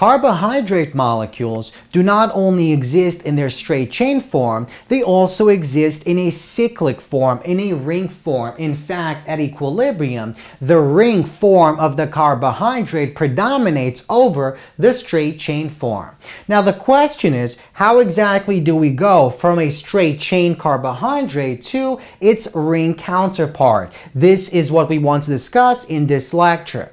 Carbohydrate molecules do not only exist in their straight chain form, they also exist in a cyclic form, in a ring form. In fact, at equilibrium, the ring form of the carbohydrate predominates over the straight chain form. Now the question is, how exactly do we go from a straight chain carbohydrate to its ring counterpart? This is what we want to discuss in this lecture.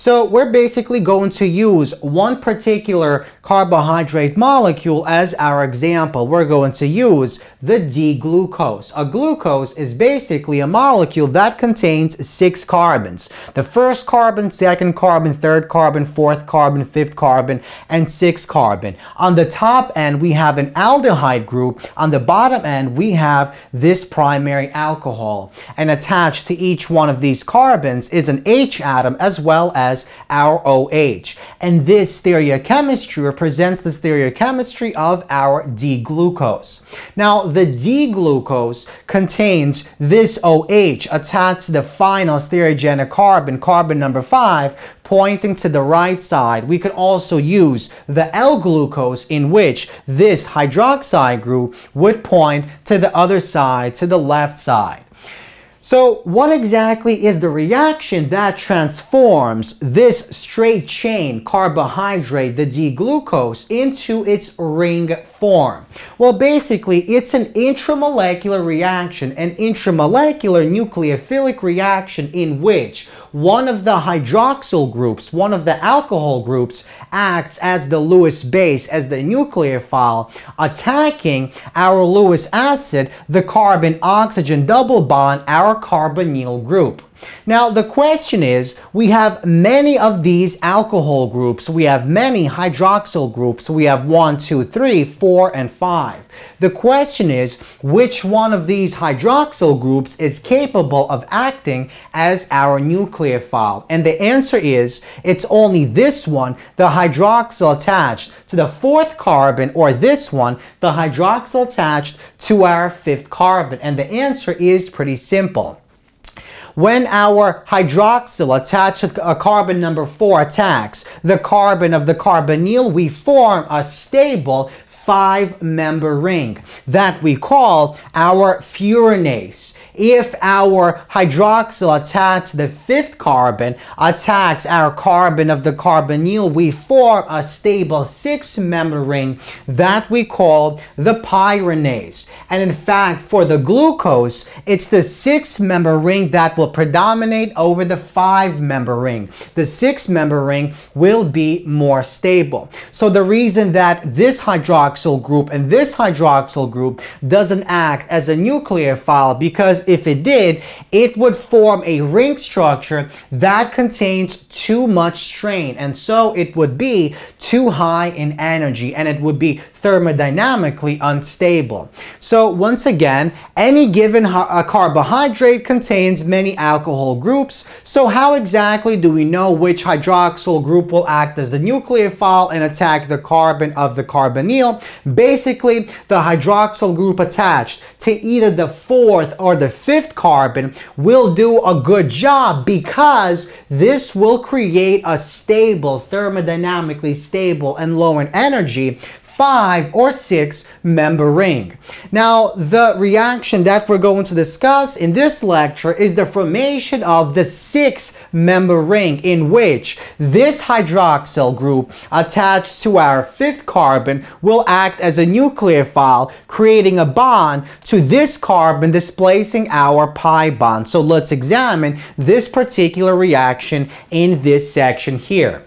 So we're basically going to use one particular carbohydrate molecule as our example. We're going to use the D-glucose. A glucose is basically a molecule that contains six carbons. The first carbon, second carbon, third carbon, fourth carbon, fifth carbon, and sixth carbon. On the top end, we have an aldehyde group. On the bottom end, we have this primary alcohol. And attached to each one of these carbons is an H atom as well as our OH. And this stereochemistry represents the stereochemistry of our D-glucose. Now, the D-glucose contains this OH attached to the final stereogenic carbon, carbon number 5, pointing to the right side. We could also use the L-glucose in which this hydroxide group would point to the other side, to the left side. So what exactly is the reaction that transforms this straight chain carbohydrate, the D-glucose, into its ring form? Well, basically, it's an intramolecular reaction, an intramolecular nucleophilic reaction in which one of the hydroxyl groups, one of the alcohol groups, acts as the Lewis base, as the nucleophile, attacking our Lewis acid, the carbon-oxygen double bond, our carbonyl group. Now, the question is, we have many of these alcohol groups. We have many hydroxyl groups. We have one, two, three, four, and five. The question is, which one of these hydroxyl groups is capable of acting as our nucleophile? And the answer is, it's only this one, the hydroxyl attached to the fourth carbon, or this one, the hydroxyl attached to our fifth carbon. And the answer is pretty simple. When our hydroxyl attached to a carbon number 4 attacks the carbon of the carbonyl, we form a stable five-member ring that we call our furanose if our hydroxyl attached to the fifth carbon attacks our carbon of the carbonyl, we form a stable six-member ring that we call the pyranose. And in fact, for the glucose, it's the six-member ring that will predominate over the five-member ring. The six-member ring will be more stable. So the reason that this hydroxyl group and this hydroxyl group doesn't act as a nucleophile because if it did, it would form a ring structure that contains too much strain. And so it would be too high in energy and it would be thermodynamically unstable. So once again, any given uh, carbohydrate contains many alcohol groups. So how exactly do we know which hydroxyl group will act as the nucleophile and attack the carbon of the carbonyl? Basically, the hydroxyl group attached to either the fourth or the fifth carbon will do a good job because this will create a stable, thermodynamically stable and low in energy five or six member ring. Now, the reaction that we're going to discuss in this lecture is the formation of the six member ring in which this hydroxyl group attached to our fifth carbon will act as a nucleophile, creating a bond to this carbon displacing our pi bond. So let's examine this particular reaction in this section here.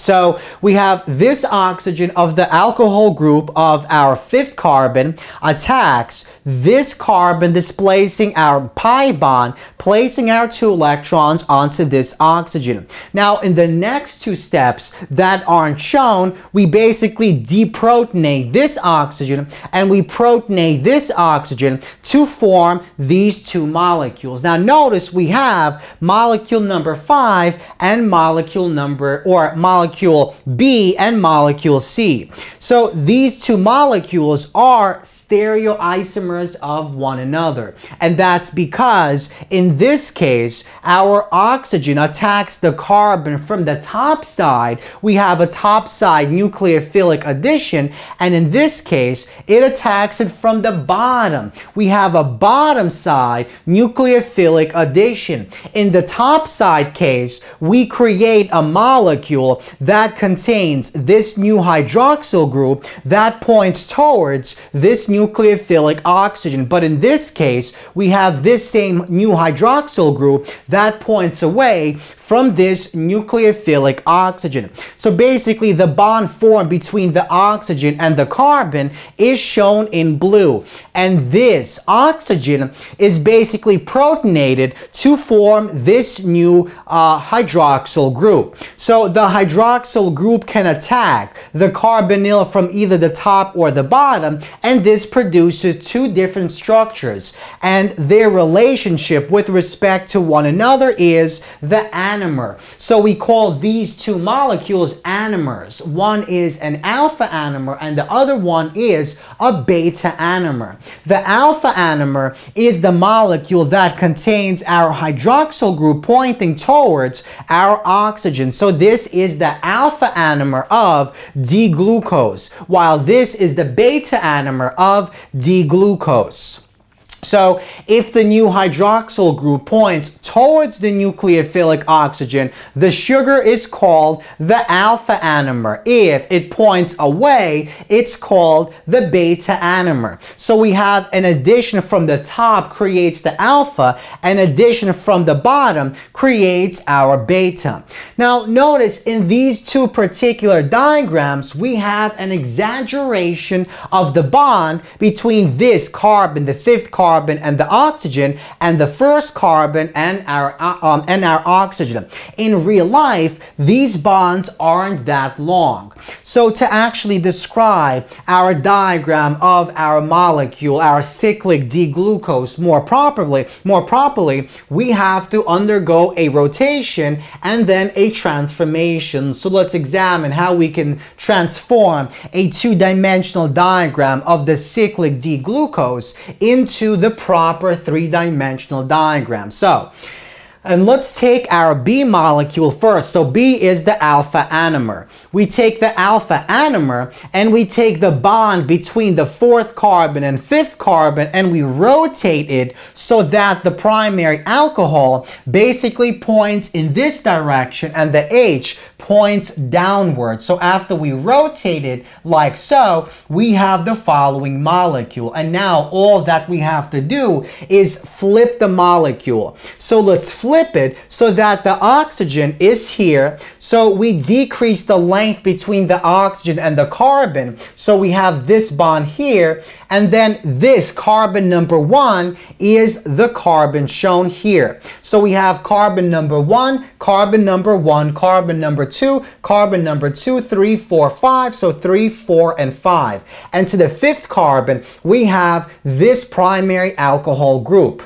So we have this oxygen of the alcohol group of our fifth carbon attacks this carbon displacing our pi bond, placing our two electrons onto this oxygen. Now in the next two steps that aren't shown, we basically deprotonate this oxygen and we protonate this oxygen to form these two molecules. Now notice we have molecule number five and molecule number or molecule molecule B and molecule C. So these two molecules are stereoisomers of one another. And that's because in this case, our oxygen attacks the carbon from the top side. We have a top side nucleophilic addition. And in this case, it attacks it from the bottom. We have a bottom side nucleophilic addition. In the top side case, we create a molecule that contains this new hydroxyl group that points towards this nucleophilic oxygen. But in this case, we have this same new hydroxyl group that points away from this nucleophilic oxygen. So basically the bond formed between the oxygen and the carbon is shown in blue. And this oxygen is basically protonated to form this new uh, hydroxyl group. So the hydroxyl group can attack the carbonyl from either the top or the bottom and this produces two different structures and their relationship with respect to one another is the So we call these two molecules anomers. One is an alpha anomer and the other one is a beta anomer. The alpha anomer is the molecule that contains our hydroxyl group pointing towards our oxygen. So this is the alpha anomer of D-glucose, while this is the beta anomer of D-glucose. So if the new hydroxyl group points towards the nucleophilic oxygen, the sugar is called the alpha anomer. If it points away, it's called the beta anomer. So we have an addition from the top creates the alpha, an addition from the bottom creates our beta. Now notice in these two particular diagrams, we have an exaggeration of the bond between this carbon, the fifth carbon, carbon and the oxygen and the first carbon and our uh, um, and our oxygen. In real life, these bonds aren't that long. So to actually describe our diagram of our molecule, our cyclic D-glucose more properly, more properly, we have to undergo a rotation and then a transformation. So let's examine how we can transform a two-dimensional diagram of the cyclic D-glucose into the proper three-dimensional diagram. So and let's take our B molecule first. So B is the alpha anomer. We take the alpha anomer and we take the bond between the fourth carbon and fifth carbon and we rotate it so that the primary alcohol basically points in this direction and the H points downward. So after we rotate it like so, we have the following molecule. And now all that we have to do is flip the molecule. So let's flip flip it so that the oxygen is here. So we decrease the length between the oxygen and the carbon. So we have this bond here. And then this carbon number one is the carbon shown here. So we have carbon number one, carbon number one, carbon number two, carbon number two, three, four, five. So three, four, and five. And to the fifth carbon, we have this primary alcohol group.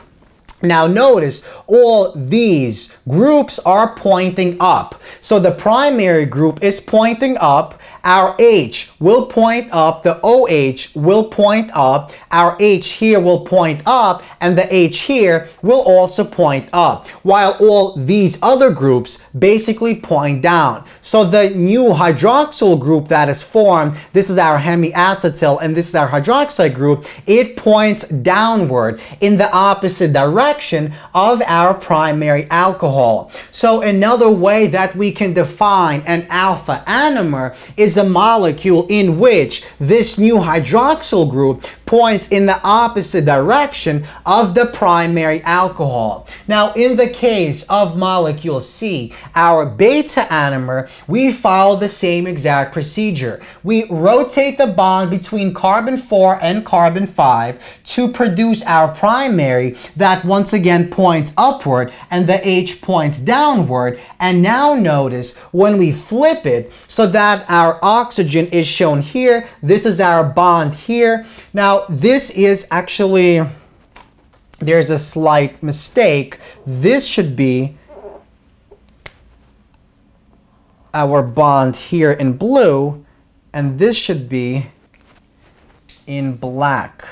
Now notice all these groups are pointing up. So the primary group is pointing up our H will point up, the OH will point up, our H here will point up, and the H here will also point up, while all these other groups basically point down. So the new hydroxyl group that is formed, this is our hemiacetal and this is our hydroxide group, it points downward in the opposite direction of our primary alcohol. So another way that we can define an alpha anomer is is a molecule in which this new hydroxyl group points in the opposite direction of the primary alcohol. Now, in the case of molecule C, our beta anomer, we follow the same exact procedure. We rotate the bond between carbon 4 and carbon 5 to produce our primary that once again points upward and the H points downward. And now notice when we flip it so that our oxygen is shown here, this is our bond here. Now, this is actually, there's a slight mistake. This should be our bond here in blue, and this should be in black.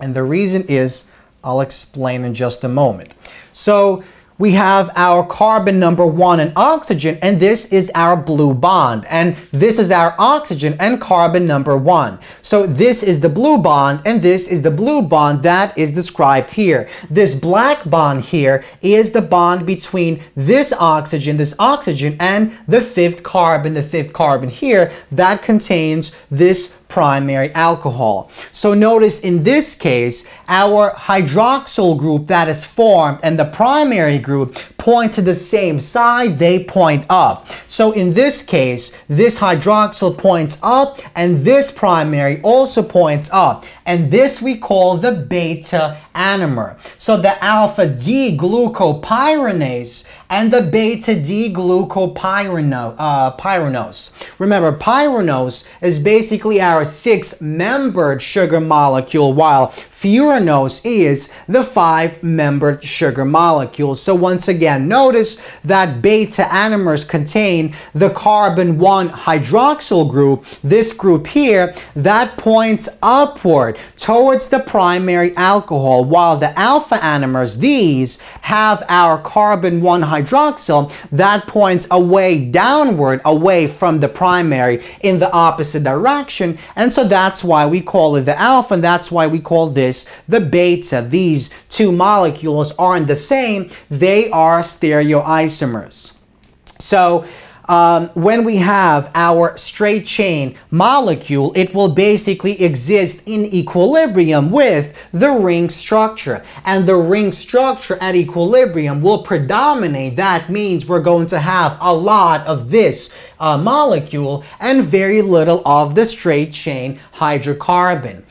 And the reason is, I'll explain in just a moment. So we have our carbon number one and oxygen, and this is our blue bond. And this is our oxygen and carbon number one. So this is the blue bond, and this is the blue bond that is described here. This black bond here is the bond between this oxygen, this oxygen, and the fifth carbon, the fifth carbon here that contains this primary alcohol. So notice in this case, our hydroxyl group that is formed and the primary group point to the same side, they point up. So in this case, this hydroxyl points up and this primary also points up. And this we call the beta anomer. So the alpha D glucopyranose and the beta D glucopyranose. Uh, Remember, pyranose is basically our six-membered sugar molecule, while furanose is the five-membered sugar molecule. So once again, notice that beta anomers contain the carbon 1 hydroxyl group, this group here, that points upward towards the primary alcohol, while the alpha anomers, these, have our carbon 1 hydroxyl that points away downward, away from the primary in the opposite direction. And so that's why we call it the alpha, and that's why we call this the beta, these two molecules aren't the same, they are stereoisomers. So um, when we have our straight chain molecule, it will basically exist in equilibrium with the ring structure. And the ring structure at equilibrium will predominate. That means we're going to have a lot of this uh, molecule and very little of the straight chain hydrocarbon.